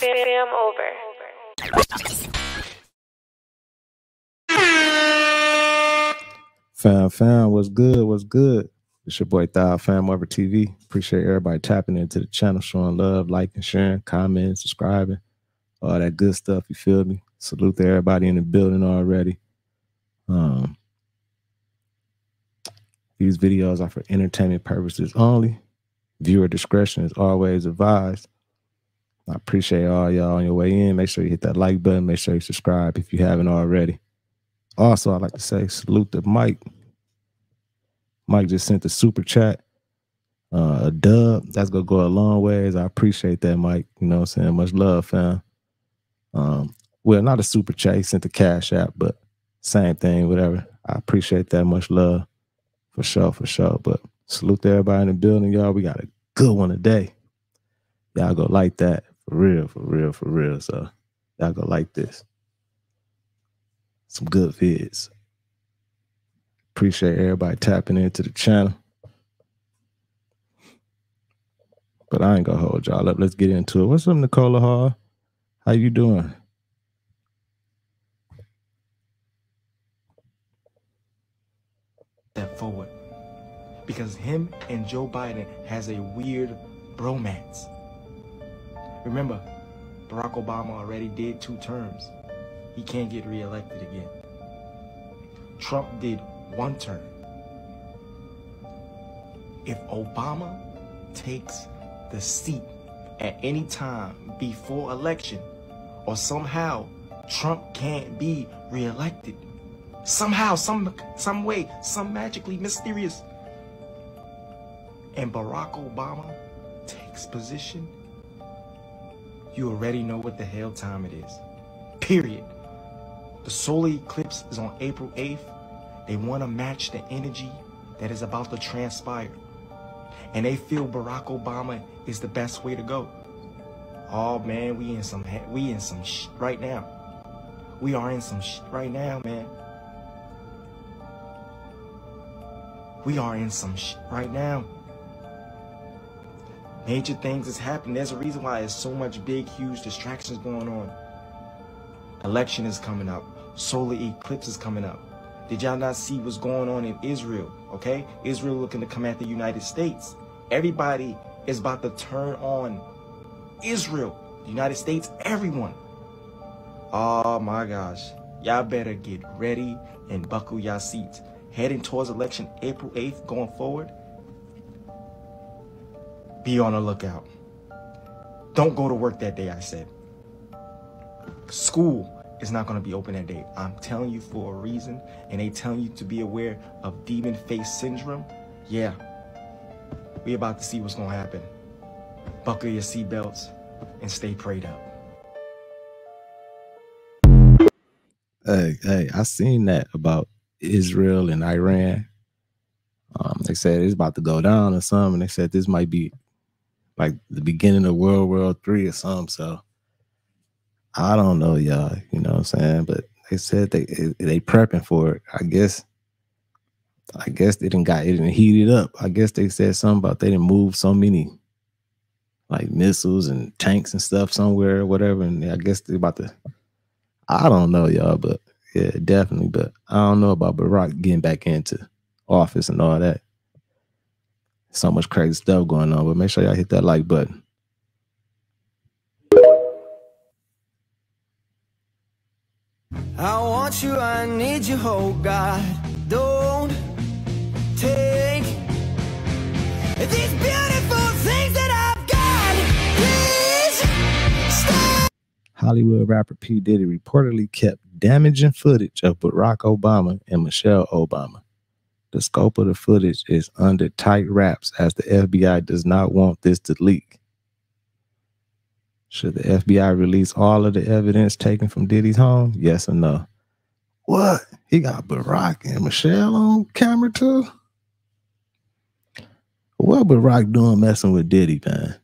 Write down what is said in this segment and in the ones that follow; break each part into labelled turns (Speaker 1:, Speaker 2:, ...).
Speaker 1: Bam over.
Speaker 2: Fam, fam, what's good? What's good? It's your boy Thou Fam Over TV. Appreciate everybody tapping into the channel, showing love, liking, sharing, commenting, subscribing, all that good stuff. You feel me? Salute to everybody in the building already. Um, these videos are for entertainment purposes only. Viewer discretion is always advised. I appreciate all y'all on your way in. Make sure you hit that like button. Make sure you subscribe if you haven't already. Also, I'd like to say salute to Mike. Mike just sent the super chat. Uh, a dub. That's gonna go a long ways. I appreciate that, Mike. You know what I'm saying? Much love, fam. Um, well, not a super chat, he sent the cash app, but same thing, whatever. I appreciate that. Much love. For sure, for sure. But salute to everybody in the building, y'all. We got a good one today. Y'all go like that. For real, for real, for real. So y'all go like this. Some good vids. Appreciate everybody tapping into the channel. But I ain't gonna hold y'all up. Let's get into it. What's up, Nicola Hall? How you doing?
Speaker 3: step forward because him and Joe Biden has a weird bromance. Remember, Barack Obama already did two terms. He can't get reelected again. Trump did one term. If Obama takes the seat at any time before election, or somehow Trump can't be reelected, somehow, some some way, some magically mysterious. And Barack Obama takes position. You already know what the hell time it is. Period. The solar eclipse is on April 8th. They want to match the energy that is about to transpire. And they feel Barack Obama is the best way to go. Oh man, we in some we in some shit right now. We are in some shit right now, man. We are in some shit right now. Major things is happening. There's a reason why there's so much big, huge distractions going on. Election is coming up. Solar eclipse is coming up. Did y'all not see what's going on in Israel? Okay? Israel looking to come at the United States. Everybody is about to turn on Israel, the United States, everyone. Oh my gosh. Y'all better get ready and buckle your seats. Heading towards election April 8th going forward. Be on the lookout. Don't go to work that day, I said. School is not going to be open that day. I'm telling you for a reason, and they telling you to be aware of demon face syndrome. Yeah, we about to see what's going to happen. Buckle your seatbelts and stay prayed up.
Speaker 2: Hey, hey, I seen that about Israel and Iran. Um, they said it's about to go down or something. And they said this might be like the beginning of World War Three or something. So I don't know, y'all. You know what I'm saying? But they said they they prepping for it. I guess. I guess they didn't got it didn't heat it up. I guess they said something about they didn't move so many like missiles and tanks and stuff somewhere or whatever. And I guess they're about to I don't know, y'all, but yeah, definitely. But I don't know about Barack getting back into office and all that. So much crazy stuff going on. But make sure y'all hit that like button.
Speaker 4: I want you, I need you, oh God. Don't take these beautiful things that I've got. Please stop.
Speaker 2: Hollywood rapper P. Diddy reportedly kept damaging footage of Barack Obama and Michelle Obama. The scope of the footage is under tight wraps as the FBI does not want this to leak. Should the FBI release all of the evidence taken from Diddy's home? Yes or no? What? He got Barack and Michelle on camera too? What Barack doing messing with Diddy, man?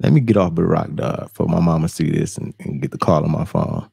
Speaker 2: Let me get off Barack, dog, for my mama to see this and, and get the call on my phone.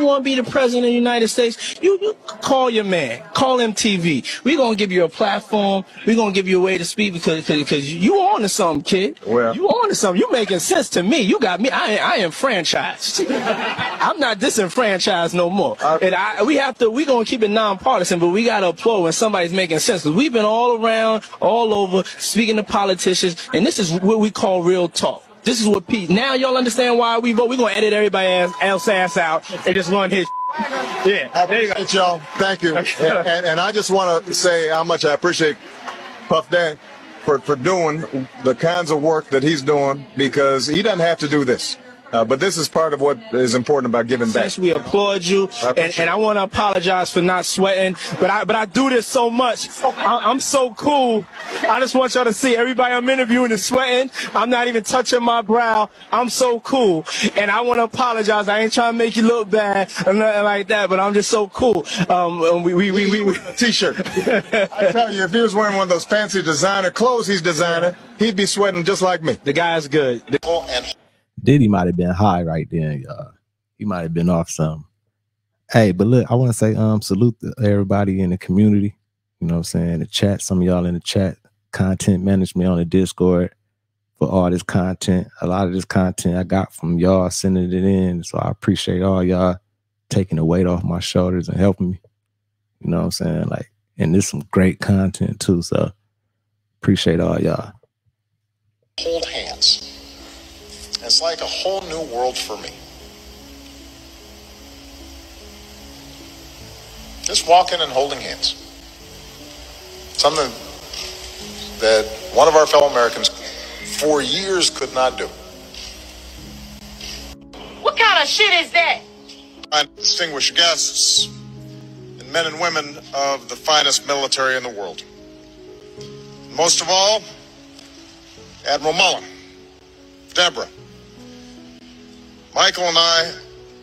Speaker 4: You.
Speaker 5: want to be the president of the United States, you, you call your man, call MTV. We're gonna give you a platform. We're gonna give you a way to speak because because you on to something, kid.
Speaker 6: Well-
Speaker 5: you on to something. You making sense to me. You got me. I I am franchised. I'm not disenfranchised no more. Uh, and I we have to. We gonna keep it nonpartisan, but we gotta applaud when somebody's making sense because we've been all around, all over, speaking to politicians, and this is what we call real talk. This is what Pete. Now y'all understand why we vote. We're gonna edit everybody else ass out and just run his. Yeah, there you go.
Speaker 6: Thank y'all. Thank you. And, and, and I just want to say how much I appreciate Puff Daddy for, for doing the kinds of work that he's doing because he doesn't have to do this. Uh, but this is part of what is important about giving back.
Speaker 5: Yes, we applaud you,
Speaker 6: I
Speaker 5: and, and I want to apologize for not sweating, but I but I do this so much. I, I'm so cool. I just want y'all to see everybody I'm interviewing is sweating. I'm not even touching my brow. I'm so cool, and I want to apologize. I ain't trying to make you look bad or nothing like that, but I'm just so cool. Um, we we we, we, we
Speaker 6: T-shirt. I tell you, if he was wearing one of those fancy designer clothes he's designing, he'd be sweating just like me.
Speaker 5: the guy's good.
Speaker 2: Diddy might have been high right then, y'all. He might have been off some. Hey, but look, I want to say um salute to everybody in the community. You know what I'm saying? The chat, some of y'all in the chat, content management on the Discord for all this content. A lot of this content I got from y'all sending it in. So I appreciate all y'all taking the weight off my shoulders and helping me. You know what I'm saying? Like, and this some great content too. So appreciate all y'all.
Speaker 7: hold hands. It's like a whole new world for me. Just walking and holding hands. Something that one of our fellow Americans for years could not do.
Speaker 8: What kind of shit is that?
Speaker 7: I distinguished guests and men and women of the finest military in the world. Most of all, Admiral Mullen, Deborah. Michael and I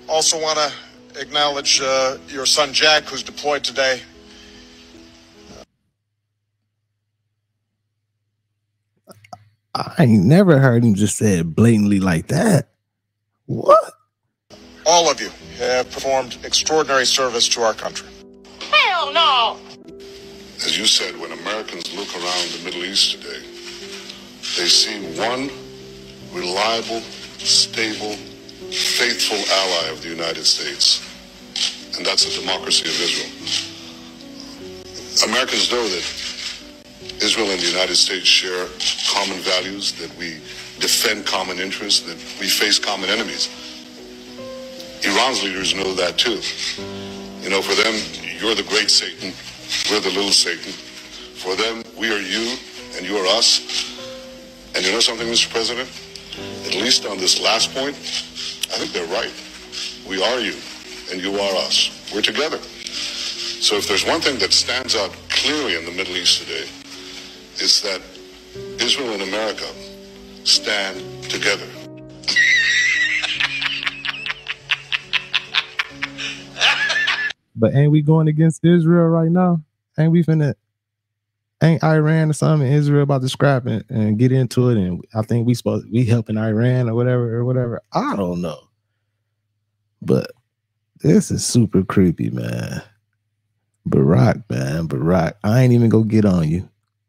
Speaker 7: also want to acknowledge uh, your son Jack, who's deployed today.
Speaker 2: I never heard him just say it blatantly like that. What?
Speaker 7: All of you have performed extraordinary service to our country.
Speaker 8: Hell no!
Speaker 9: As you said, when Americans look around the Middle East today, they see one reliable, stable, faithful ally of the United States, and that's the democracy of Israel. Americans know that Israel and the United States share common values, that we defend common interests, that we face common enemies. Iran's leaders know that too. You know, for them, you're the great Satan, we're the little Satan. For them, we are you and you are us. And you know something, Mr. President? At least on this last point, I think they're right. We are you and you are us. We're together. So if there's one thing that stands out clearly in the Middle East today, it's that Israel and America stand together.
Speaker 2: But ain't we going against Israel right now? Ain't we finna? Ain't Iran or something? Israel about to scrap and, and get into it, and I think we supposed we helping Iran or whatever or whatever. I don't know, but this is super creepy, man. Barack, man, Barack. I ain't even gonna get on you.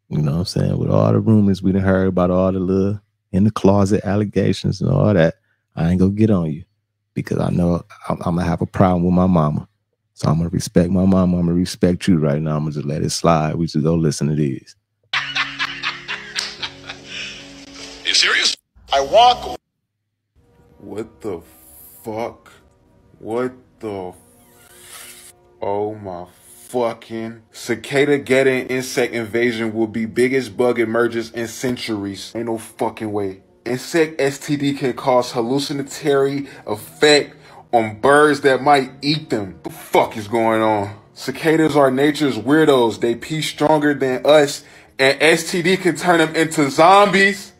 Speaker 2: You know what I'm saying? With all the rumors we done heard about all the little in the closet allegations and all that, I ain't gonna get on you because I know I'm, I'm gonna have a problem with my mama. So I'm gonna respect my mom. I'm gonna respect you right now. I'm gonna just let it slide. We just go listen to these.
Speaker 9: You serious?
Speaker 7: I walk
Speaker 10: What the fuck? What the? F- oh my fucking. Cicadageddon insect invasion will be biggest bug emergence in centuries. Ain't no fucking way. Insect STD can cause hallucinatory effect on birds that might eat them. The fuck is going on? Cicadas are nature's weirdos. They pee stronger than us, and STD can turn them into zombies.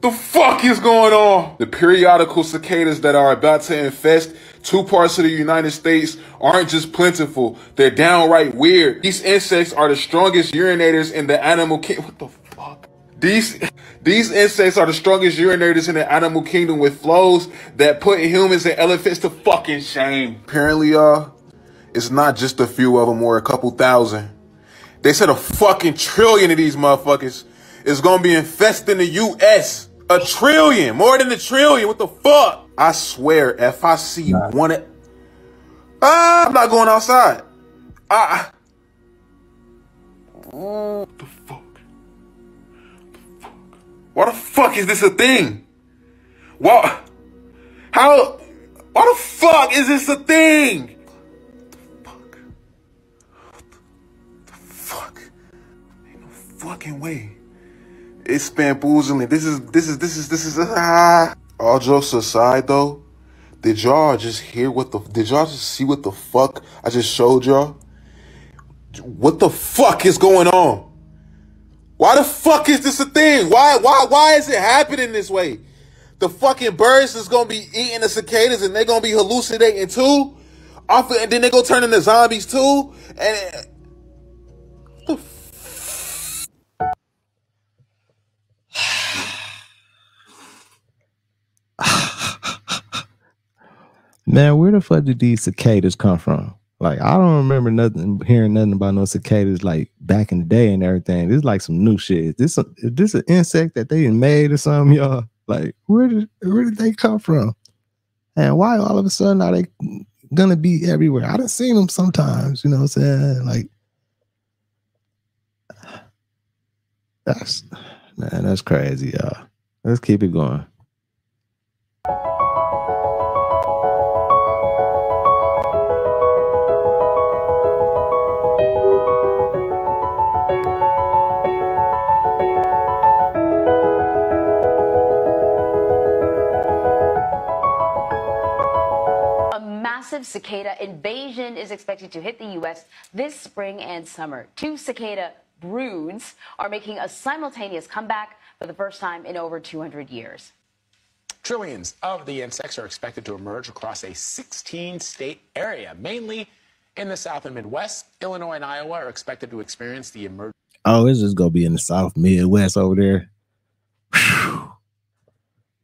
Speaker 10: The fuck is going on? The periodical cicadas that are about to infest two parts of the United States aren't just plentiful, they're downright weird. These insects are the strongest urinators in the animal kingdom. What the fuck? These these insects are the strongest urinators in the animal kingdom with flows that put humans and elephants to fucking shame. Apparently, y'all, it's not just a few of them or a couple thousand. They said a fucking trillion of these motherfuckers is gonna be infesting the U.S. A trillion, more than a trillion. What the fuck? I swear, if I see one, of, ah, I'm not going outside. Ah. What the fuck? Why the fuck is this a thing? Why? How? Why the fuck is this a thing? Fuck. The fuck. Ain't no fucking way. It's bamboozling. This is this is this is this is ah. All jokes aside, though, did y'all just hear what the? Did y'all just see what the fuck I just showed y'all? What the fuck is going on? Why the fuck is this a thing? Why why why is it happening this way? The fucking birds is gonna be eating the cicadas and they're gonna be hallucinating too. Off and then they go turn into zombies too. And the
Speaker 2: Man, where the fuck did these cicadas come from? Like, I don't remember nothing, hearing nothing about no cicadas like back in the day and everything. This is like some new shit. Is this a, is this an insect that they made or something, y'all? Like, where did where did they come from? And why all of a sudden are they gonna be everywhere? I done seen them sometimes, you know what I'm saying? Like, that's man, that's crazy, y'all. Let's keep it going.
Speaker 11: Massive cicada invasion is expected to hit the U.S. this spring and summer. Two cicada broods are making a simultaneous comeback for the first time in over 200 years.
Speaker 12: Trillions of the insects are expected to emerge across a 16 state area, mainly in the South and Midwest. Illinois and Iowa are expected to experience the emergence.
Speaker 2: Oh, it's just gonna be in the South Midwest over there. Whew.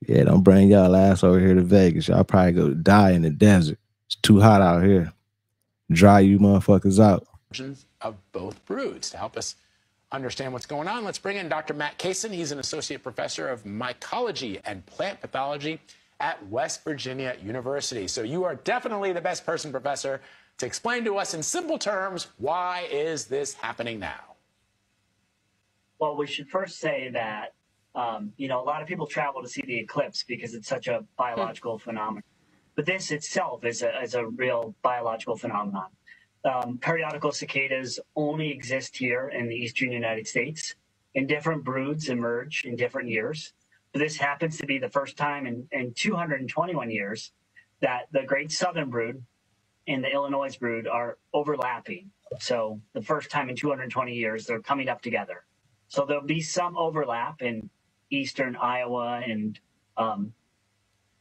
Speaker 2: Yeah, don't bring y'all ass over here to Vegas. Y'all probably go die in the desert. It's too hot out here. Dry you motherfuckers out.
Speaker 12: of both broods. To help us understand what's going on, let's bring in Dr. Matt Kasson. He's an associate professor of mycology and plant pathology at West Virginia University. So you are definitely the best person, professor, to explain to us in simple terms why is this happening now?
Speaker 13: Well, we should first say that um, you know a lot of people travel to see the eclipse because it's such a biological phenomenon. But this itself is a, is a real biological phenomenon. Um, periodical cicadas only exist here in the eastern United States, and different broods emerge in different years. But this happens to be the first time in, in 221 years that the Great Southern Brood and the Illinois brood are overlapping. So the first time in 220 years, they're coming up together. So there'll be some overlap in eastern Iowa and um,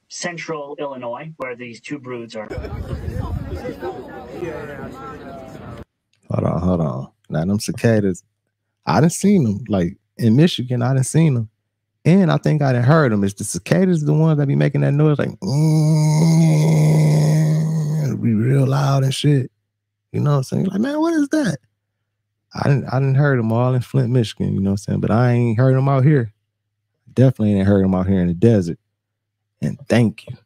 Speaker 13: central Illinois, where these two broods are.
Speaker 2: Hold on, hold on. Now them cicadas, I didn't seen them. Like in Michigan, I didn't seen them. And I think I didn't heard them. Is the cicadas the ones that be making that noise like mm, be real loud and shit? You know what I'm saying? Like, man, what is that? I didn't I didn't heard them all in Flint, Michigan, you know what I'm saying? But I ain't heard them out here. Definitely ain't heard them out here in the desert. And thank you.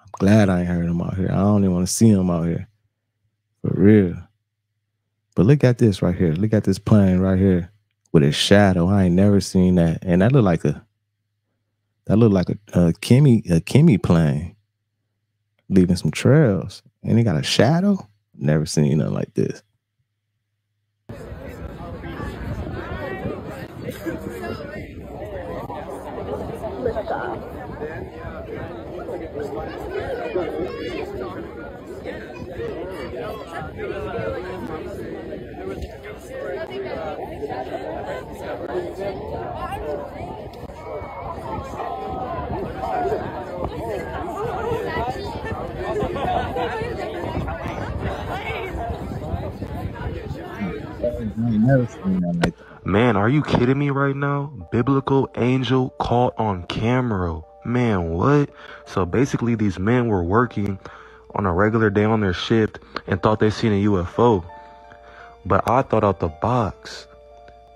Speaker 2: I'm glad I ain't heard them out here. I don't even want to see them out here. For real. But look at this right here. Look at this plane right here with a shadow. I ain't never seen that. And that look like a that look like a, a Kimmy a Kimmy plane leaving some trails. And he got a shadow. Never seen nothing like this.
Speaker 14: Man, are you kidding me right now? Biblical angel caught on camera. Man, what? So basically, these men were working on a regular day on their shift and thought they seen a UFO. But I thought out the box.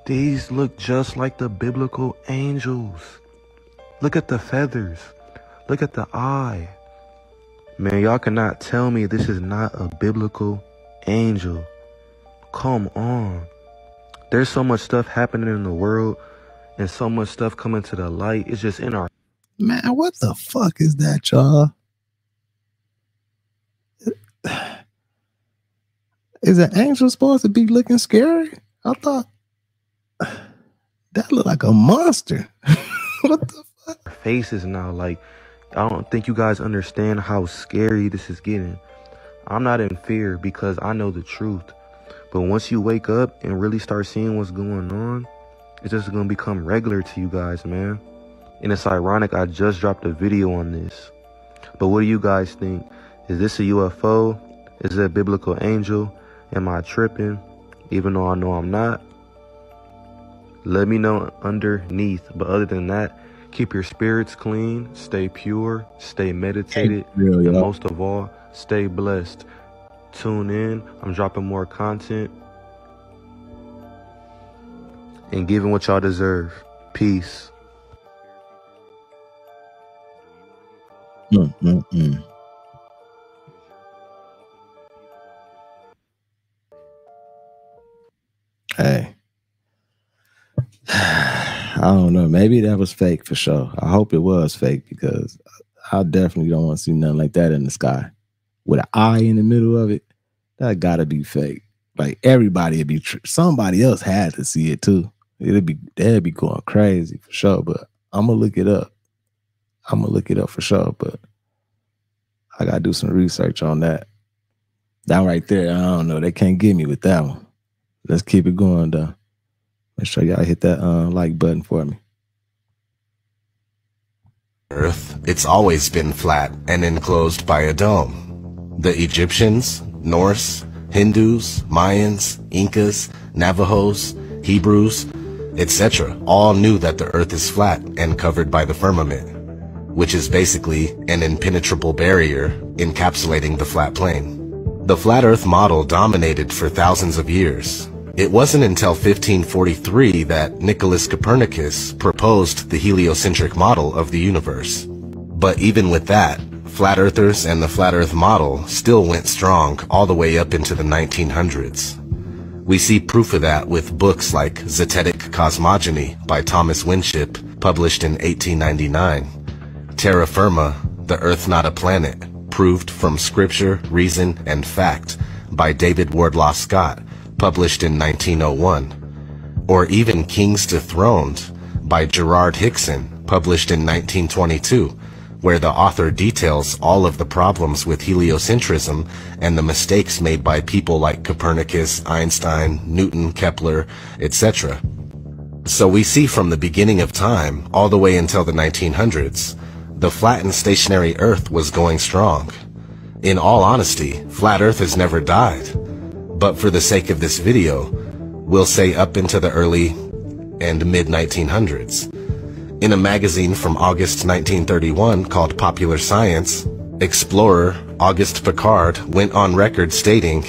Speaker 14: These look just like the biblical angels. Look at the feathers. Look at the eye. Man, y'all cannot tell me this is not a biblical angel. Come on. There's so much stuff happening in the world and so much stuff coming to the light. It's just in our
Speaker 2: Man, what the fuck is that, y'all? Is an angel supposed to be looking scary? I thought that looked like a monster. what the fuck?
Speaker 14: faces now. Like, I don't think you guys understand how scary this is getting. I'm not in fear because I know the truth. But once you wake up and really start seeing what's going on, it's just gonna become regular to you guys, man. And it's ironic, I just dropped a video on this. But what do you guys think? Is this a UFO? Is it a biblical angel? Am I tripping? Even though I know I'm not? Let me know underneath. But other than that, keep your spirits clean, stay pure, stay meditated,
Speaker 2: Really,
Speaker 14: and most of all, stay blessed. Tune in. I'm dropping more content and giving what y'all deserve. Peace.
Speaker 2: Mm, mm, mm. Hey. I don't know. Maybe that was fake for sure. I hope it was fake because I definitely don't want to see nothing like that in the sky with an eye in the middle of it. That gotta be fake. Like everybody would be. Tr- somebody else had to see it too. It'd be they'd be going crazy for sure. But I'm gonna look it up. I'm gonna look it up for sure. But I gotta do some research on that. That right there, I don't know. They can't get me with that one. Let's keep it going though. Make sure y'all hit that uh, like button for me.
Speaker 15: Earth, it's always been flat and enclosed by a dome. The Egyptians, Norse, Hindus, Mayans, Incas, Navajos, Hebrews, etc. all knew that the Earth is flat and covered by the firmament, which is basically an impenetrable barrier encapsulating the flat plane. The flat Earth model dominated for thousands of years. It wasn't until 1543 that Nicholas Copernicus proposed the heliocentric model of the universe. But even with that, flat earthers and the flat earth model still went strong all the way up into the 1900s. We see proof of that with books like Zetetic Cosmogony by Thomas Winship, published in 1899, Terra Firma, The Earth Not a Planet, proved from scripture, reason, and fact by David Wardlaw Scott, published in 1901, or even Kings Dethroned by Gerard Hickson, published in 1922, where the author details all of the problems with heliocentrism and the mistakes made by people like Copernicus, Einstein, Newton, Kepler, etc. So we see from the beginning of time all the way until the 1900s, the flat and stationary Earth was going strong. In all honesty, flat Earth has never died. But for the sake of this video, we'll say up into the early and mid 1900s. In a magazine from August 1931 called Popular Science, explorer Auguste Piccard went on record stating,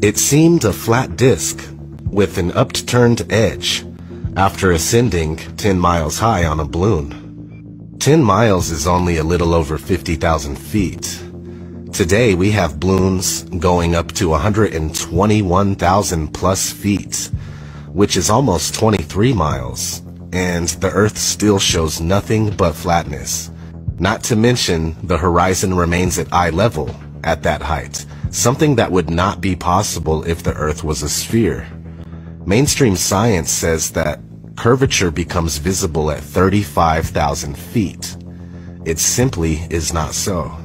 Speaker 15: It seemed a flat disk with an upturned edge after ascending 10 miles high on a balloon. 10 miles is only a little over 50,000 feet. Today we have balloons going up to 121,000 plus feet, which is almost 23 miles, and the Earth still shows nothing but flatness. Not to mention, the horizon remains at eye level at that height, something that would not be possible if the Earth was a sphere. Mainstream science says that curvature becomes visible at 35,000 feet. It simply is not so.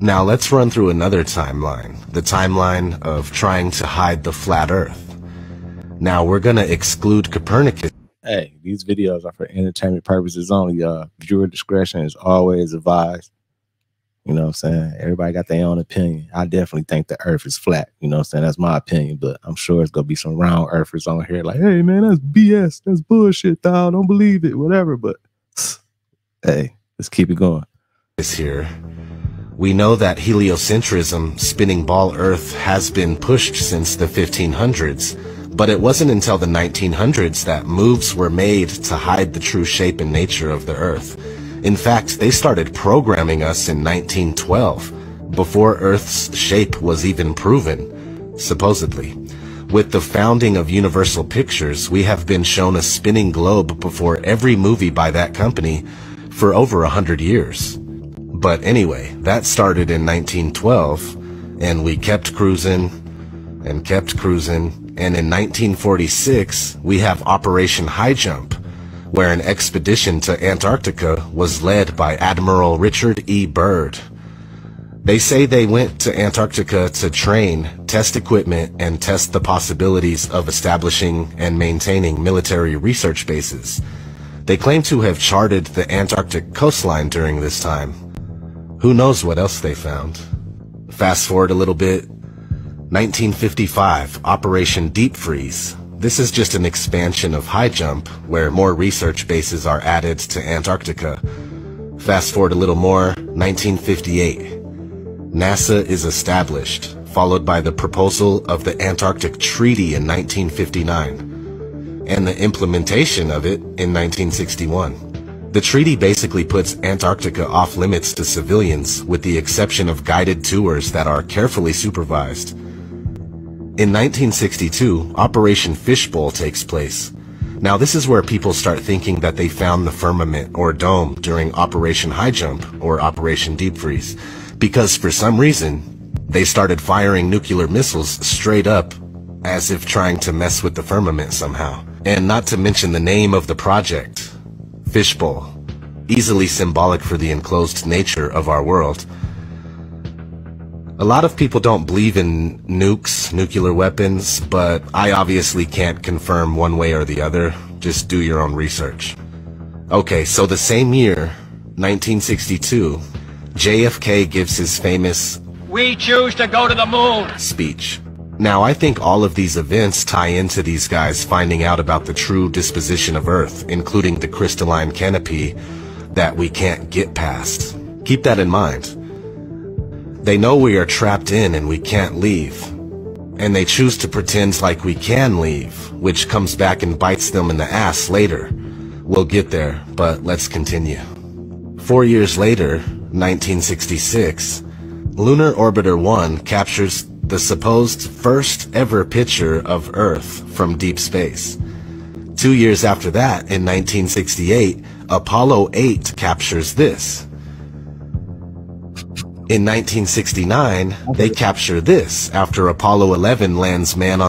Speaker 15: Now let's run through another timeline, the timeline of trying to hide the flat Earth. Now we're gonna exclude Copernicus.
Speaker 2: Hey, these videos are for entertainment purposes only. Uh, viewer discretion is always advised. You know what I'm saying? Everybody got their own opinion. I definitely think the earth is flat. You know what I'm saying? That's my opinion, but I'm sure it's gonna be some round earthers on here like, hey man, that's BS. That's bullshit, dog. Don't believe it, whatever. But hey, let's keep it going.
Speaker 15: Is here. We know that heliocentrism, spinning ball Earth, has been pushed since the 1500s, but it wasn't until the 1900s that moves were made to hide the true shape and nature of the Earth. In fact, they started programming us in 1912, before Earth's shape was even proven, supposedly. With the founding of Universal Pictures, we have been shown a spinning globe before every movie by that company for over a hundred years. But anyway, that started in 1912, and we kept cruising and kept cruising, and in 1946, we have Operation High Jump, where an expedition to Antarctica was led by Admiral Richard E. Byrd. They say they went to Antarctica to train, test equipment, and test the possibilities of establishing and maintaining military research bases. They claim to have charted the Antarctic coastline during this time. Who knows what else they found? Fast forward a little bit. 1955, Operation Deep Freeze. This is just an expansion of High Jump, where more research bases are added to Antarctica. Fast forward a little more, 1958. NASA is established, followed by the proposal of the Antarctic Treaty in 1959, and the implementation of it in 1961. The treaty basically puts Antarctica off limits to civilians, with the exception of guided tours that are carefully supervised. In 1962, Operation Fishbowl takes place. Now this is where people start thinking that they found the firmament or dome during Operation High Jump or Operation Deep Freeze, because for some reason, they started firing nuclear missiles straight up as if trying to mess with the firmament somehow. And not to mention the name of the project, Fishbowl, easily symbolic for the enclosed nature of our world. A lot of people don't believe in nukes, nuclear weapons, but I obviously can't confirm one way or the other. Just do your own research. Okay, so the same year, 1962, JFK gives his famous
Speaker 8: We choose to go to the moon.
Speaker 15: speech. Now, I think all of these events tie into these guys finding out about the true disposition of Earth, including the crystalline canopy that we can't get past. Keep that in mind. They know we are trapped in and we can't leave. And they choose to pretend like we can leave, which comes back and bites them in the ass later. We'll get there, but let's continue. Four years later, 1966, Lunar Orbiter 1 captures the supposed first ever picture of Earth from deep space. Two years after that, in 1968, Apollo 8 captures this. In 1969, they capture this after Apollo 11 lands man on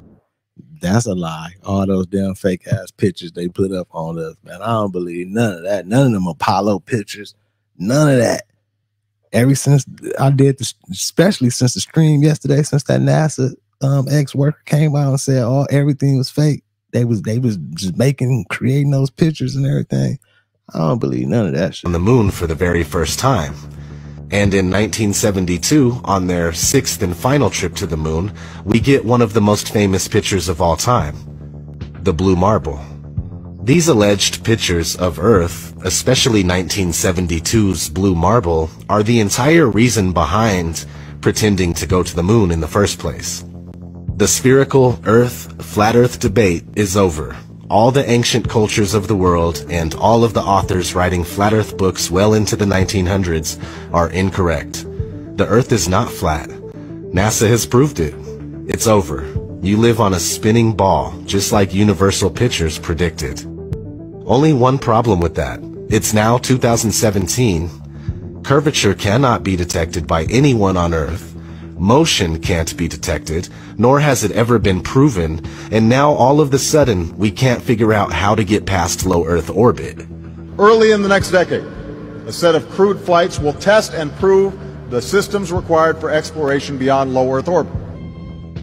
Speaker 2: That's a lie. All those damn fake ass pictures they put up on us, man. I don't believe none of that. None of them Apollo pictures. None of that. Every since I did this, especially since the stream yesterday, since that NASA um ex worker came out and said all everything was fake. They was they was just making creating those pictures and everything. I don't believe none of that shit.
Speaker 15: on the moon for the very first time. And in 1972, on their sixth and final trip to the moon, we get one of the most famous pictures of all time the blue marble. These alleged pictures of Earth, especially 1972's blue marble, are the entire reason behind pretending to go to the moon in the first place. The spherical Earth, flat Earth debate is over. All the ancient cultures of the world and all of the authors writing flat Earth books well into the 1900s are incorrect. The Earth is not flat. NASA has proved it. It's over. You live on a spinning ball, just like Universal Pictures predicted. Only one problem with that. It's now 2017. Curvature cannot be detected by anyone on Earth. Motion can't be detected, nor has it ever been proven, and now all of the sudden we can't figure out how to get past low Earth orbit.
Speaker 6: Early in the next decade, a set of crewed flights will test and prove the systems required for exploration beyond low Earth orbit.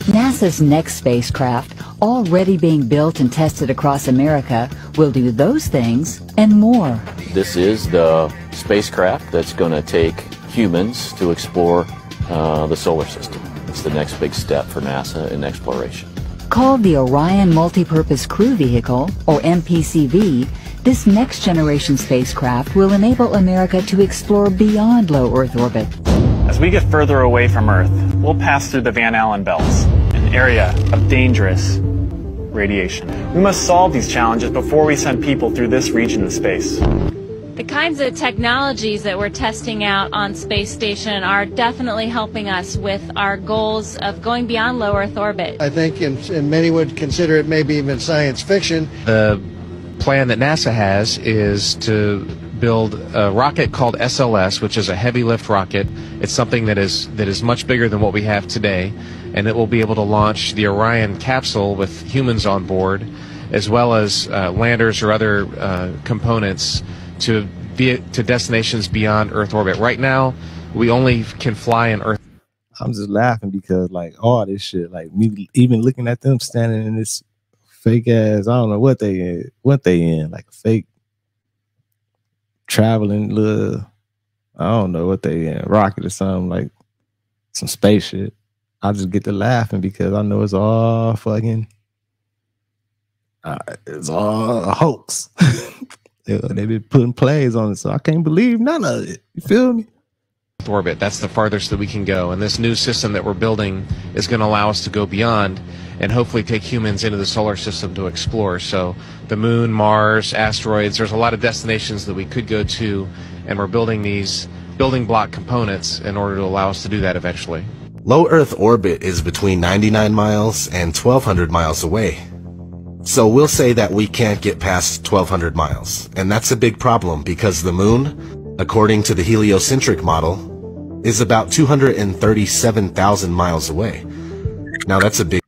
Speaker 16: NASA's next spacecraft, already being built and tested across America, will do those things and more.
Speaker 17: This is the spacecraft that's going to take humans to explore uh, the solar system. It's the next big step for NASA in exploration.
Speaker 16: Called the Orion Multipurpose Crew Vehicle, or MPCV, this next generation spacecraft will enable America to explore beyond low Earth orbit.
Speaker 18: As we get further away from Earth, we'll pass through the Van Allen belts, an area of dangerous radiation. We must solve these challenges before we send people through this region of space.
Speaker 19: The kinds of technologies that we're testing out on Space Station are definitely helping us with our goals of going beyond low Earth orbit.
Speaker 20: I think, and, and many would consider it maybe even science fiction.
Speaker 21: The plan that NASA has is to build a rocket called SLS, which is a heavy lift rocket. It's something that is that is much bigger than what we have today, and it will be able to launch the Orion capsule with humans on board, as well as uh, landers or other uh, components to be to destinations beyond Earth orbit. Right now, we only can fly in Earth.
Speaker 2: I'm just laughing because like all this shit, like me even looking at them standing in this fake ass, I don't know what they in, what they in, like fake traveling little, I don't know what they in, rocket or something, like some space shit. I just get to laughing because I know it's all fucking uh, it's all a hoax. they, they been putting plays on it, so I can't believe none of it. You feel me?
Speaker 21: orbit. That's the farthest that we can go. And this new system that we're building is going to allow us to go beyond and hopefully take humans into the solar system to explore. So the moon, Mars, asteroids, there's a lot of destinations that we could go to, and we're building these building block components in order to allow us to do that eventually.
Speaker 15: Low Earth orbit is between 99 miles and 1200 miles away. So we'll say that we can't get past 1200 miles, and that's a big problem because the moon, according to the heliocentric model, is about 237,000 miles away. Now that's a big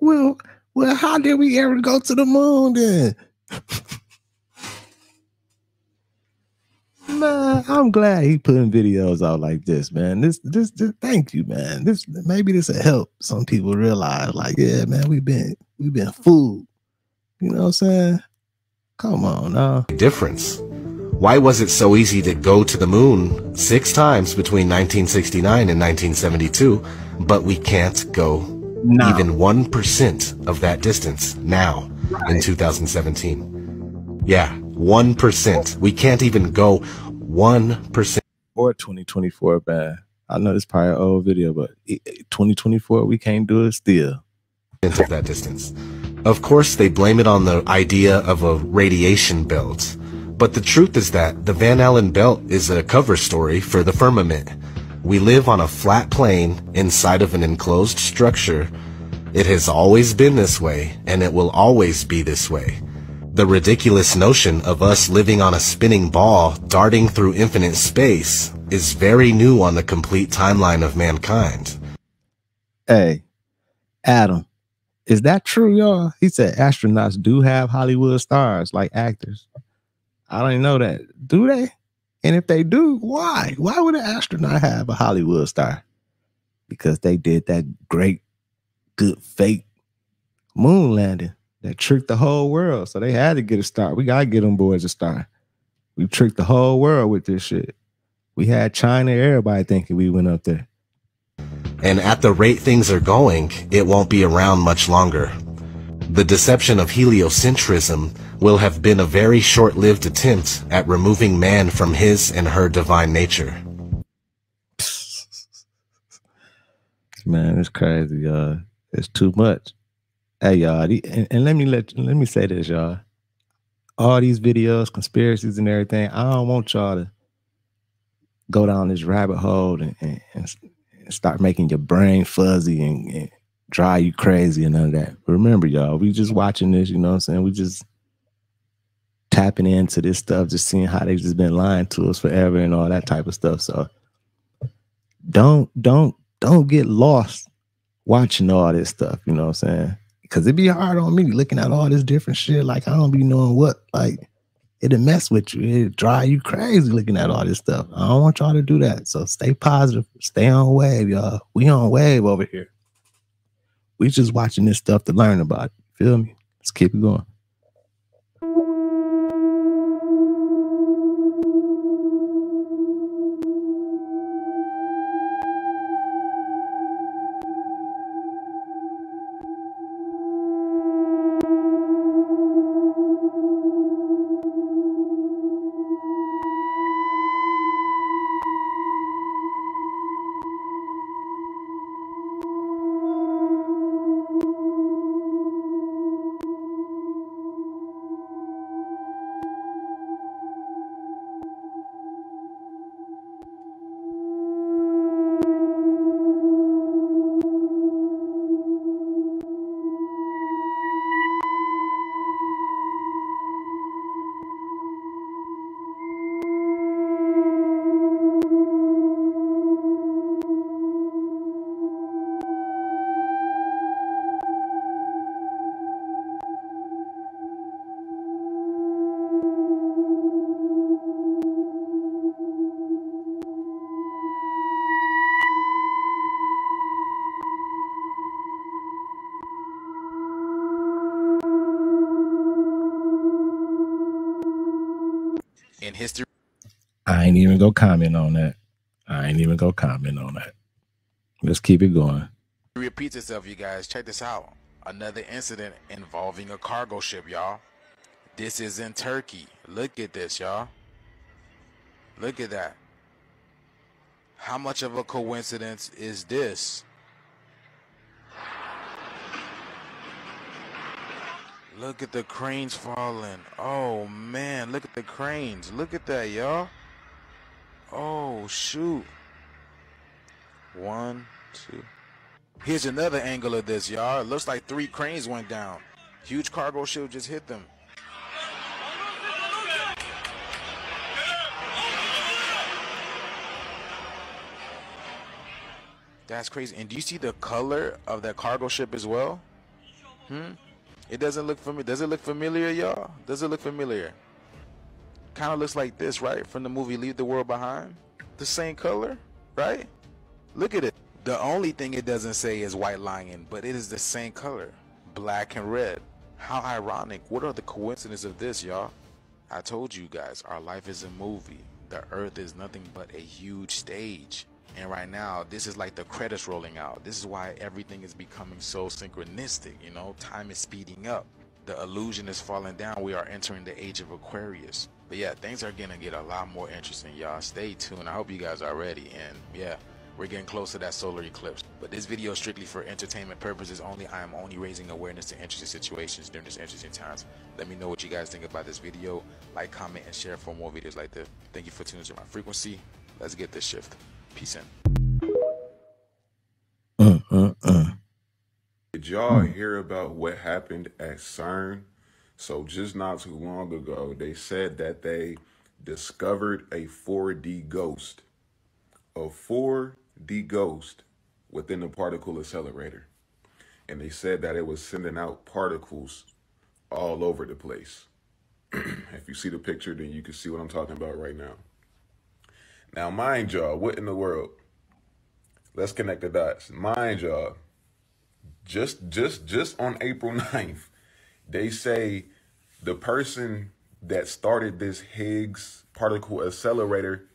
Speaker 2: Well, well, how did we ever go to the moon then? man, I'm glad he putting videos out like this, man. This, this, this thank you, man. This maybe this will help some people realize, like, yeah, man, we've been we've been fooled. You know what I'm saying? Come on now.
Speaker 15: difference. Why was it so easy to go to the moon six times between 1969 and 1972, but we can't go
Speaker 2: No.
Speaker 15: even 1% of that distance now in 2017? Yeah, 1%. We can't even go 1%.
Speaker 2: Or 2024, man. I know this is probably an old video, but i- i- 2024, we can't do it still.
Speaker 15: of that distance. Of course, they blame it on the idea of a radiation belt. But the truth is that the Van Allen belt is a cover story for the firmament. We live on a flat plane inside of an enclosed structure. It has always been this way, and it will always be this way. The ridiculous notion of us living on a spinning ball darting through infinite space is very new on the complete timeline of mankind.
Speaker 2: Hey, Adam, is that true, y'all? He said astronauts do have Hollywood stars like actors. I don't even know that. Do they? And if they do, why? Why would an astronaut have a Hollywood star? Because they did that great, good, fake moon landing that tricked the whole world. So they had to get a star. We gotta get them boys a star. We tricked the whole world with this shit. We had China, everybody thinking we went up there.
Speaker 15: And at the rate things are going, it won't be around much longer. The deception of heliocentrism will have been a very short-lived attempt at removing man from his and her divine nature.
Speaker 2: Man, it's crazy, y'all. It's too much. Hey, y'all, and, and let me let let me say this, y'all. All these videos, conspiracies, and everything. I don't want y'all to go down this rabbit hole and, and, and start making your brain fuzzy and, and drive you crazy and none of that. Remember, y'all, we just watching this. You know what I'm saying? We just tapping into this stuff, just seeing how they've just been lying to us forever and all that type of stuff. So don't don't don't get lost watching all this stuff, you know what I'm saying? Because it'd be hard on me looking at all this different shit. Like I don't be knowing what, like it'll mess with you. It'll drive you crazy looking at all this stuff. I don't want y'all to do that. So stay positive, stay on wave, y'all. We on wave over here. We just watching this stuff to learn about it. Feel me? Let's keep it going. Ain't even go comment on that. I ain't even go comment on that. Let's keep it going.
Speaker 22: repeats itself, you guys. Check this out. Another incident involving a cargo ship, y'all. This is in Turkey. Look at this, y'all. Look at that. How much of a coincidence is this? Look at the cranes falling. Oh man, look at the cranes. Look at that, y'all. Shoot. One, two. Here's another angle of this, y'all. It looks like three cranes went down. Huge cargo ship just hit them. That's crazy. And do you see the color of that cargo ship as well? Hmm? It doesn't look familiar. Does it look familiar, y'all? Does it look familiar? Kind of looks like this, right? From the movie Leave the World Behind. The same color, right? Look at it. The only thing it doesn't say is White Lion, but it is the same color. Black and red. How ironic. What are the coincidences of this, y'all? I told you guys, our life is a movie. The earth is nothing but a huge stage. And right now, this is like the credits rolling out. This is why everything is becoming so synchronistic, you know? Time is speeding up. The illusion is falling down. We are entering the age of Aquarius. But yeah, things are gonna get a lot more interesting, y'all. Stay tuned. I hope you guys are ready. And yeah, we're getting close to that solar eclipse. But this video is strictly for entertainment purposes only. I am only raising awareness to interesting situations during this interesting times. Let me know what you guys think about this video. Like, comment, and share for more videos like this. Thank you for tuning to my frequency. Let's get this shift. Peace in.
Speaker 2: Uh, uh, uh.
Speaker 10: Did y'all hear about what happened at CERN? So just not too long ago, they said that they discovered a 4D ghost. A 4D ghost within the particle accelerator. And they said that it was sending out particles all over the place. if you see the picture, then you can see what I'm talking about right now. Now, mind y'all, what in the world? Let's connect the dots. Mind y'all, just just just on April 9th, they say the person that started this Higgs particle accelerator,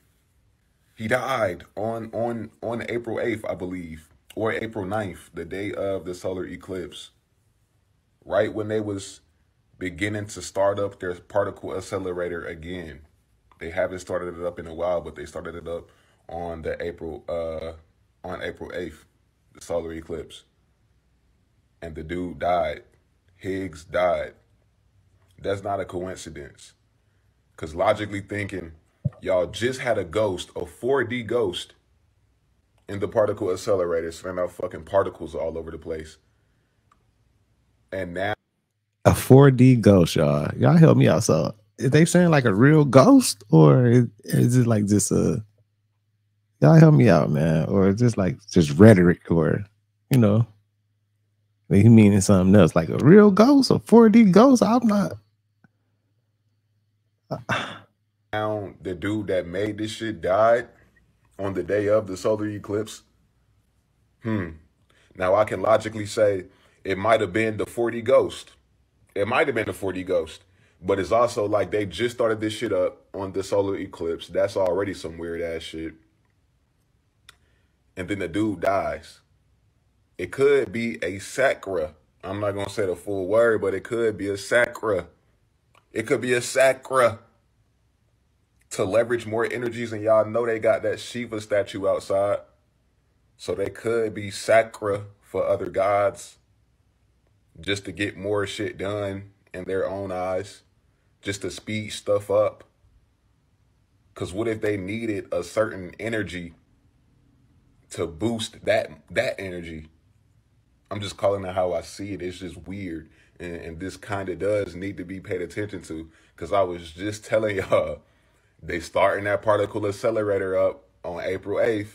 Speaker 10: he died on on on April 8th, I believe, or April 9th, the day of the solar eclipse. Right when they was beginning to start up their particle accelerator again. They haven't started it up in a while, but they started it up on the April uh on April 8th, the solar eclipse. And the dude died. Higgs died. That's not a coincidence. Cause logically thinking, y'all just had a ghost, a 4D ghost, in the particle accelerator, sending out fucking particles all over the place. And now
Speaker 2: A 4D ghost, y'all. Y'all help me out. So, is they saying like a real ghost, or is, is it like just a? Y'all help me out, man. Or is this like just rhetoric, or you know, he meaning something else, like a real ghost, a 4D ghost? I'm not.
Speaker 10: now the dude that made this shit died on the day of the solar eclipse. Hmm. Now I can logically say it might have been the 4D ghost. It might have been the 4D ghost. But it's also like they just started this shit up on the solar eclipse. That's already some weird ass shit. And then the dude dies. It could be a sacra. I'm not gonna say the full word, but it could be a sacra. It could be a sacra to leverage more energies, and y'all know they got that Shiva statue outside. So they could be sacra for other gods just to get more shit done in their own eyes, just to speed stuff up. Cause what if they needed a certain energy to boost that that energy? I'm just calling it how I see it. It's just weird. And, and this kind of does need to be paid attention to. Cause I was just telling y'all, they starting that particle accelerator up on April 8th.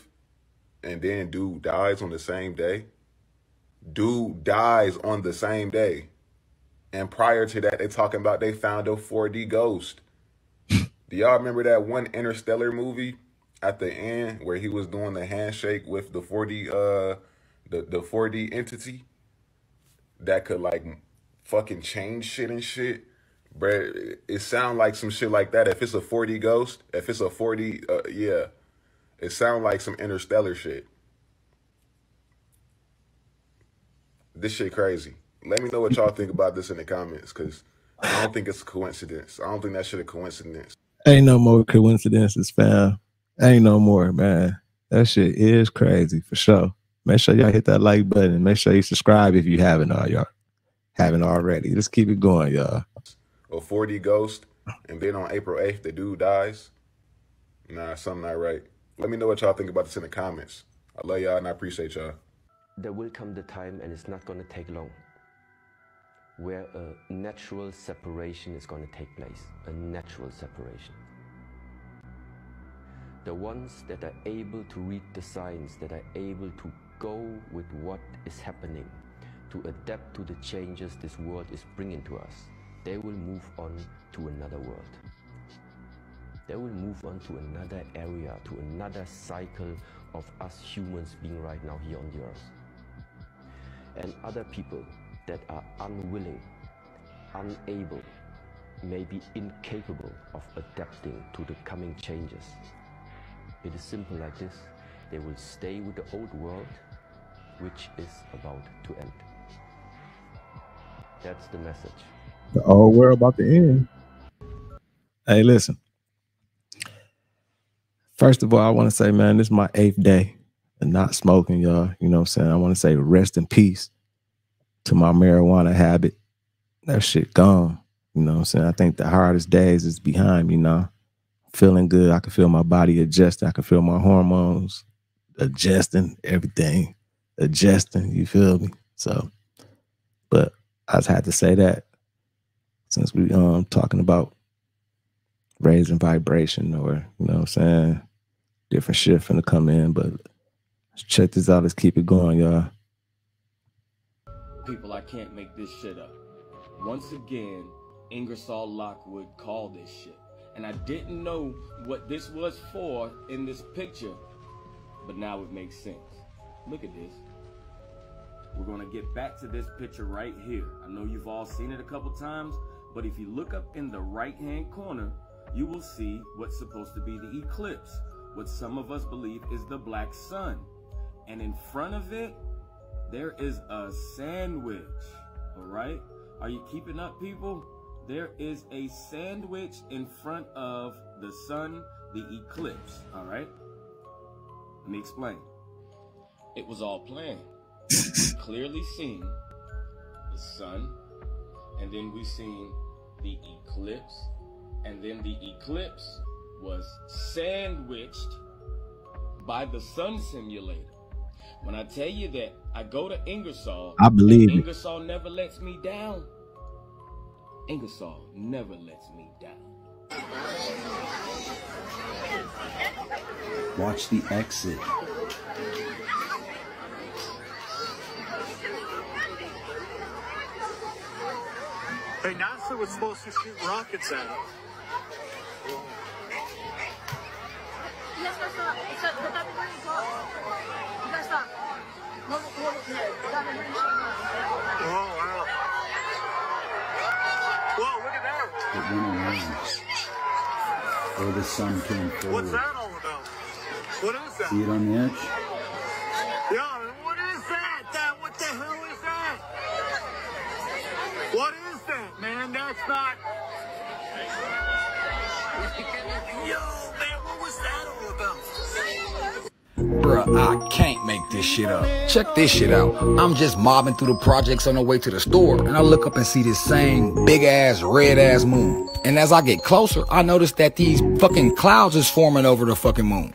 Speaker 10: And then dude dies on the same day. Dude dies on the same day. And prior to that, they talking about they found a 4D ghost. Do y'all remember that one interstellar movie at the end where he was doing the handshake with the 4D uh the, the 4D entity that could like fucking change shit and shit? Bruh, it sound like some shit like that. If it's a 4D ghost, if it's a 4D, uh, yeah, it sound like some interstellar shit. This shit crazy. Let me know what y'all think about this in the comments, cause I don't think it's a coincidence. I don't think that shit a coincidence.
Speaker 2: Ain't no more coincidences, fam. Ain't no more, man. That shit is crazy for sure. Make sure y'all hit that like button. Make sure you subscribe if you haven't all y'all haven't already. Let's keep it going, y'all.
Speaker 10: A 4D ghost, and then on April 8th, the dude dies. Nah, something not right. Let me know what y'all think about this in the comments. I love y'all and I appreciate y'all.
Speaker 23: There will come the time, and it's not going to take long, where a natural separation is going to take place. A natural separation. The ones that are able to read the signs, that are able to go with what is happening, to adapt to the changes this world is bringing to us, they will move on to another world. They will move on to another area, to another cycle of us humans being right now here on the earth. And other people that are unwilling, unable, maybe incapable of adapting to the coming changes. It is simple like this. They will stay with the old world, which is about to end. That's the message.
Speaker 2: Oh, we're about to end. Hey, listen. First of all, I want to say, man, this is my eighth day of not smoking, y'all. You know what I'm saying? I want to say rest in peace to my marijuana habit. That shit gone. You know what I'm saying? I think the hardest days is behind me now. Feeling good. I can feel my body adjusting. I can feel my hormones adjusting, everything adjusting. You feel me? So, but I just had to say that since we um talking about raising vibration or you know what I'm saying different shit finna come in, but let's check this out. Let's keep it going, y'all.
Speaker 24: People, I can't make this shit up. Once again, Ingersoll Lockwood called this shit. And I didn't know what this was for in this picture, but now it makes sense. Look at this. We're going to get back to this picture right here. I know you've all seen it a couple times, but if you look up in the right-hand corner, you will see what's supposed to be the eclipse, what some of us believe is the black sun. And in front of it, there is a sandwich, all right? Are you keeping up, people? There is a sandwich in front of the sun, the eclipse, all right? Let me explain. It was all planned. We clearly seen the sun, and then we seen the eclipse, and then the eclipse was sandwiched by the sun simulator. When I tell you that I go to Ingersoll,
Speaker 2: I believe it.
Speaker 24: Ingersoll never lets me down. Ingersoll never lets me down.
Speaker 25: Watch the exit.
Speaker 26: Hey, NASA was supposed to shoot rockets at it. Oh, wow. Whoa, look at that.
Speaker 25: It went around. Or the sun came forward.
Speaker 26: What's that all about? What is that?
Speaker 25: See it on the edge?
Speaker 27: Bruh, I can't make this shit up. Check this shit out. I'm just mobbing through the projects on the way to the store, and I look up and see this same big ass, red ass moon. And as I get closer, I notice that these fucking clouds is forming over the fucking moon.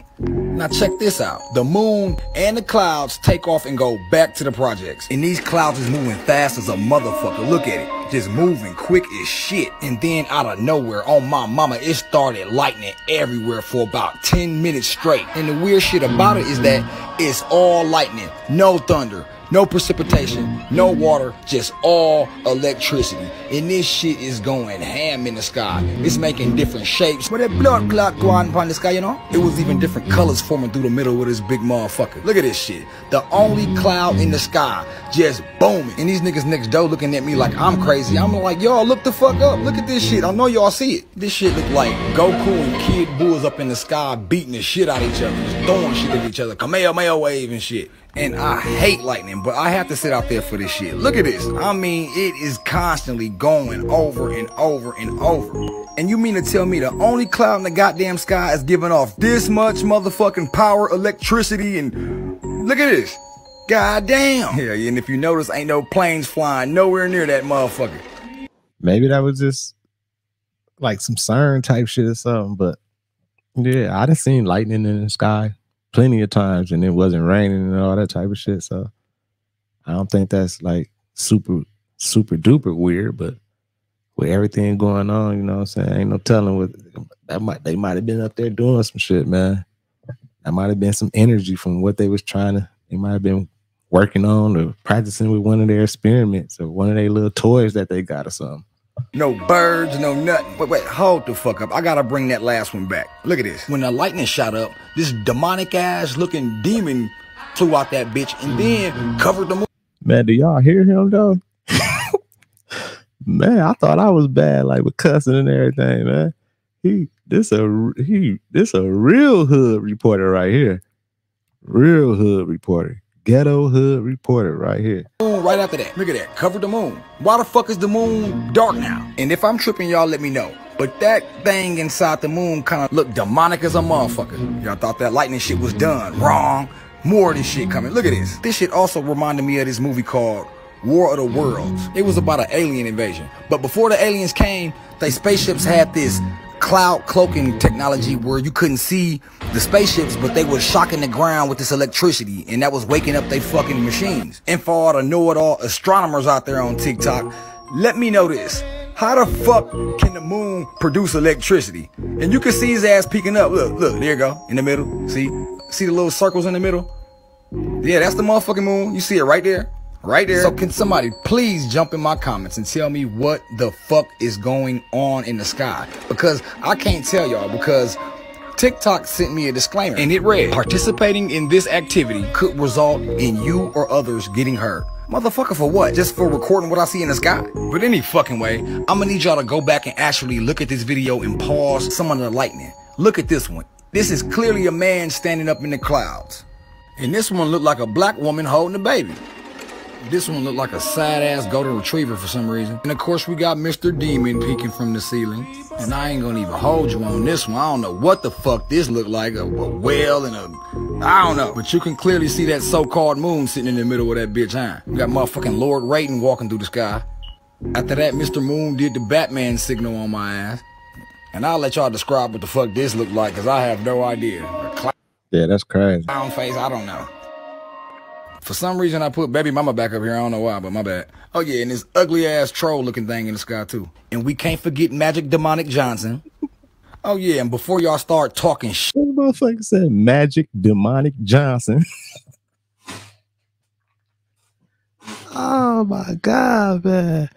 Speaker 27: Now check this out. The moon and the clouds take off and go back to the projects. And these clouds is moving fast as a motherfucker. Look at it. Just moving quick as shit. And then out of nowhere, on my mama, it started lightning everywhere for about 10 minutes straight. And the weird shit about it is that it's all lightning. No thunder. No precipitation, no water, just all electricity. And this shit is going ham in the sky. It's making different shapes. But that blood clot going upon the sky, you know? It was even different colors forming through the middle with this big motherfucker. Look at this shit. The only cloud in the sky just booming. And these niggas next door looking at me like I'm crazy. I'm like, y'all look the fuck up. Look at this shit. I know y'all see it. This shit look like Goku and Kid Bulls up in the sky beating the shit out of each other. Just throwing shit at each other. Kamehameha wave and shit. And I hate lightning, but I have to sit out there for this shit. Look at this. I mean, it is constantly going over and over and over. And you mean to tell me the only cloud in the goddamn sky is giving off this much motherfucking power, electricity, and look at this. God damn. Yeah, and if you notice, ain't no planes flying nowhere near that motherfucker.
Speaker 2: Maybe that was just like some CERN type shit or something. But yeah, I done seen lightning in the sky plenty of times and it wasn't raining and all that type of shit. So I don't think that's like super, super duper weird, but with everything going on, you know what I'm saying? Ain't no telling what that might they might have been up there doing some shit, man. That might have been some energy from what they was trying to they might have been working on or practicing with one of their experiments or one of their little toys that they got or something.
Speaker 27: No birds, no nothing. Wait, wait, hold the fuck up. I gotta bring that last one back. Look at this. When the lightning shot up, this demonic ass looking demon flew out that bitch and then covered the moon.
Speaker 2: Man, do y'all hear him though? man, I thought I was bad, like with cussing and everything, man. He this a he this a real hood reporter right here. Real hood reporter. Ghetto hood reporter right here.
Speaker 27: Right after that. Look at that. Covered the moon. Why the fuck is the moon dark now? And if I'm tripping, y'all let me know. But that thing inside the moon kind of looked demonic as a motherfucker. Y'all thought that lightning shit was done. Wrong. More of this shit coming. Look at this. This shit also reminded me of this movie called War of the Worlds. It was about an alien invasion. But before the aliens came, they spaceships had this cloud cloaking technology where you couldn't see the spaceships, but they were shocking the ground with this electricity, and that was waking up they fucking machines. And for all the know-it-all astronomers out there on TikTok, let me know this. How the fuck can the moon produce electricity? And you can see his ass peeking up. Look, look, there you go, in the middle. See? See the little circles in the middle? Yeah, that's the motherfucking moon. You see it right there? Right there. So can somebody please jump in my comments and tell me what the fuck is going on in the sky? Because I can't tell y'all because TikTok sent me a disclaimer and it read, participating in this activity could result in you or others getting hurt. Motherfucker for what? Just for recording what I see in the sky? But any fucking way, I'm gonna need y'all to go back and actually look at this video and pause some of the lightning. Look at this one. This is clearly a man standing up in the clouds. And this one looked like a black woman holding a baby. This one looked like a sad-ass golden retriever for some reason. And of course, we got Mr. Demon peeking from the ceiling. And I ain't gonna even hold you on this one. I don't know what the fuck this looked like. A, a whale and a... I don't know. But you can clearly see that so-called moon sitting in the middle of that bitch, huh? We got motherfucking Lord Raiden walking through the sky. After that, Mr. Moon did the Batman signal on my ass. And I'll let y'all describe what the fuck this looked like, because I have no idea.
Speaker 2: Yeah, that's crazy.
Speaker 27: clown face, I don't know. For some reason, I put baby mama back up here. I don't know why, but my bad. Oh yeah, and this ugly ass troll looking thing in the sky too. And we can't forget Magic Demonic Johnson. Oh yeah, and before y'all start talking shit,
Speaker 2: That motherfucker said Magic Demonic Johnson. oh my god, man.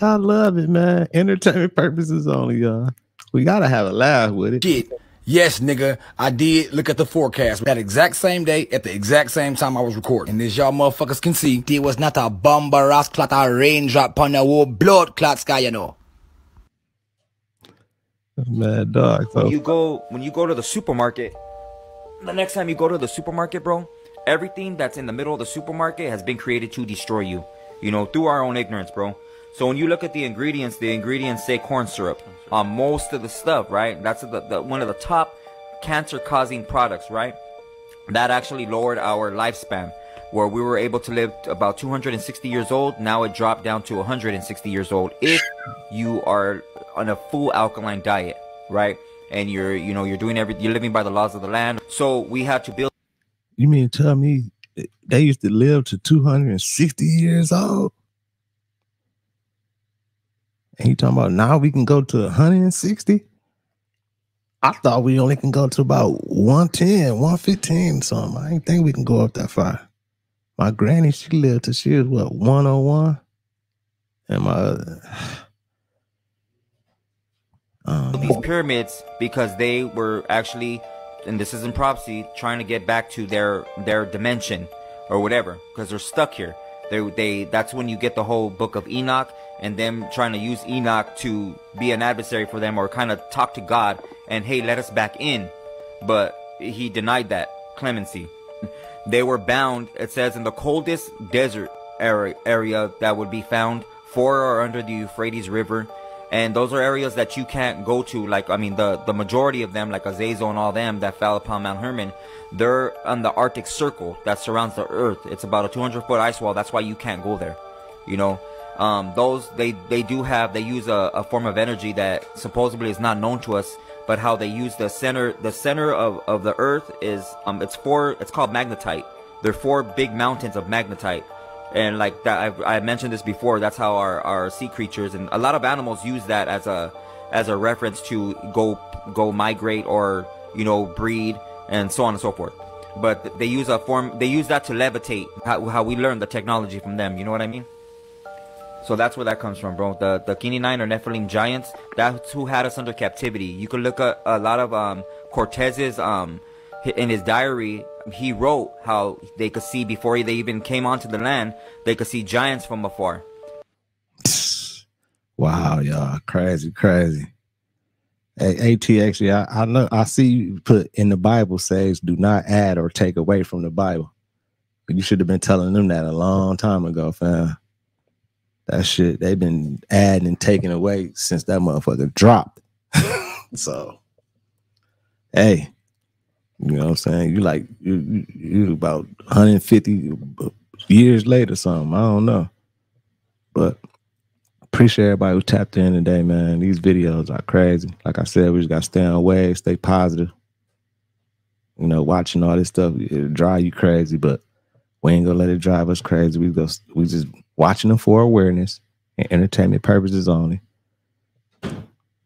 Speaker 2: I love it, man. Entertainment purposes only, y'all. We gotta have a laugh with it.
Speaker 27: shit. Yes, nigga, I did look at the forecast that exact same day at the exact same time I was recording. And as y'all motherfuckers can see, there was not a bomb, a ras clot, a raindrop on the whole blood clot sky, you know.
Speaker 2: Mad dog.
Speaker 28: when you go when you go to the supermarket the next time you go to the supermarket bro everything that's in the middle of the supermarket has been created to destroy you you know through our own ignorance bro so when you look at the ingredients the ingredients say corn syrup. On um, most of the stuff right? That's the, the one of the top cancer causing products right? That actually lowered our lifespan where we were able to live about 260 years old. Now it dropped down to 160 years old if you are on a full alkaline diet right? And you're you know you're doing every you're living by the laws of the land. So we had to build
Speaker 2: you mean tell me they used to live to 260 years old? And you talking about now we can go to 160? I thought we only can go to about 110, 115 something. I didn't think we can go up that far. My granny, she lived till she was what, 101? And my other,
Speaker 28: these pyramids because they were actually and this isn't prophecy trying to get back to their their dimension or whatever because they're stuck here They they that's when you get the whole book of Enoch and them trying to use Enoch to be an adversary for them or kind of talk to God and hey, let us back in. But he denied that clemency. They were bound, it says, in the coldest desert area, area that would be found for or under the Euphrates River. And those are areas that you can't go to. Like, I mean, the, the majority of them, like Azazel and all them that fell upon Mount Hermon, they're on the Arctic Circle that surrounds the Earth. It's about a 200 foot ice wall. That's why you can't go there. You know, um, those, they, they do have, they use a, a form of energy that supposedly is not known to us but how they use the center the center of, of the earth is um it's four it's called magnetite there are four big mountains of magnetite and like that I've, I mentioned this before that's how our, our sea creatures and a lot of animals use that as a as a reference to go go migrate or you know breed and so on and so forth but they use a form they use that to levitate how, how we learn the technology from them you know what i mean so that's where that comes from, bro. The the Nine or Nephilim giants. That's who had us under captivity. You could look at a lot of um, Cortez's um, in his diary. He wrote how they could see before they even came onto the land. They could see giants from afar.
Speaker 2: Wow, y'all, crazy, crazy. Hey, ATX, yeah, I, I know. I see you put in the Bible says, "Do not add or take away from the Bible." You should have been telling them that a long time ago, fam. That shit, they've been adding and taking away since that motherfucker dropped. so, hey, you know what I'm saying? You like you you about 150 years later, something. I don't know, but appreciate everybody who tapped in today, man. These videos are crazy. Like I said, we just got to stay on wave, stay positive. You know, watching all this stuff, it'll drive you crazy, but we ain't gonna let it drive us crazy. We go, we just watching them for awareness and entertainment purposes only.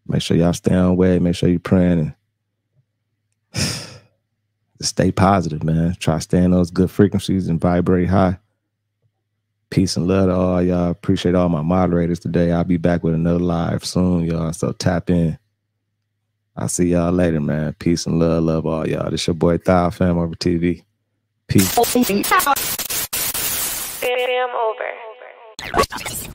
Speaker 2: Make sure y'all stay on way. Make sure you're praying and stay positive, man. Try to stay in those good frequencies and vibrate high. Peace and love to all y'all. Appreciate all my moderators today. I'll be back with another live soon, y'all. So tap in. I'll see y'all later, man. Peace and love. Love all y'all. This your boy Thou Fam over TV. Peace.
Speaker 29: Bam over.